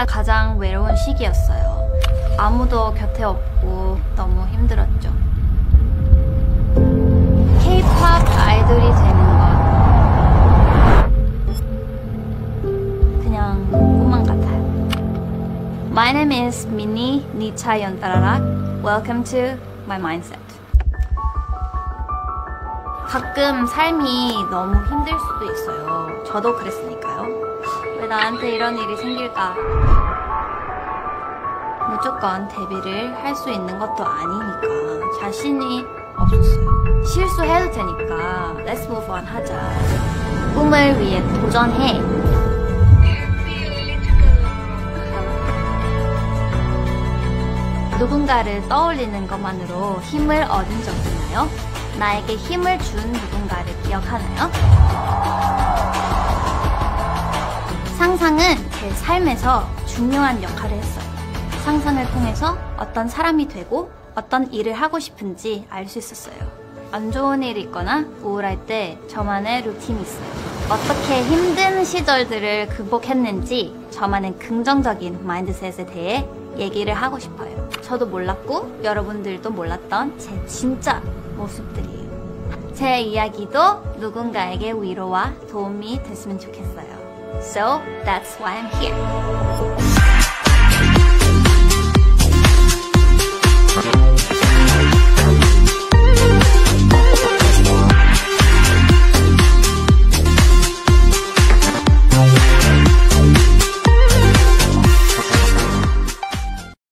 그때가 가장 외로운 시기였어요. 아무도 곁에 없고 너무 힘들었죠. K-pop 아이돌이 되는 것 그냥 꿈만 같아요. My name is Minnie Nicha Yontarak. Welcome to my mindset. 가끔 삶이 너무 힘들 수도 있어요. 저도 그랬으니까요. 왜 나한테 이런 일이 생길까? 무조건 데뷔를 할 수 있는 것도 아니니까 자신이 없었어요. 실수해도 되니까 let's move on 하자. 꿈을 위해 도전해. 누군가를 떠올리는 것만으로 힘을 얻은 적 있나요? 나에게 힘을 준 누군가를 기억하나요? 상상은 제 삶에서 중요한 역할을 했어요. 상상을 통해서 어떤 사람이 되고 어떤 일을 하고 싶은지 알 수 있었어요. 안 좋은 일이 있거나 우울할 때 저만의 루틴이 있어요. 어떻게 힘든 시절들을 극복했는지 저만의 긍정적인 마인드셋에 대해 얘기를 하고 싶어요. 저도 몰랐고 여러분들도 몰랐던 제 진짜 모습들이에요. 제 이야기도 누군가에게 위로와 도움이 됐으면 좋겠어요. So that's why I'm here.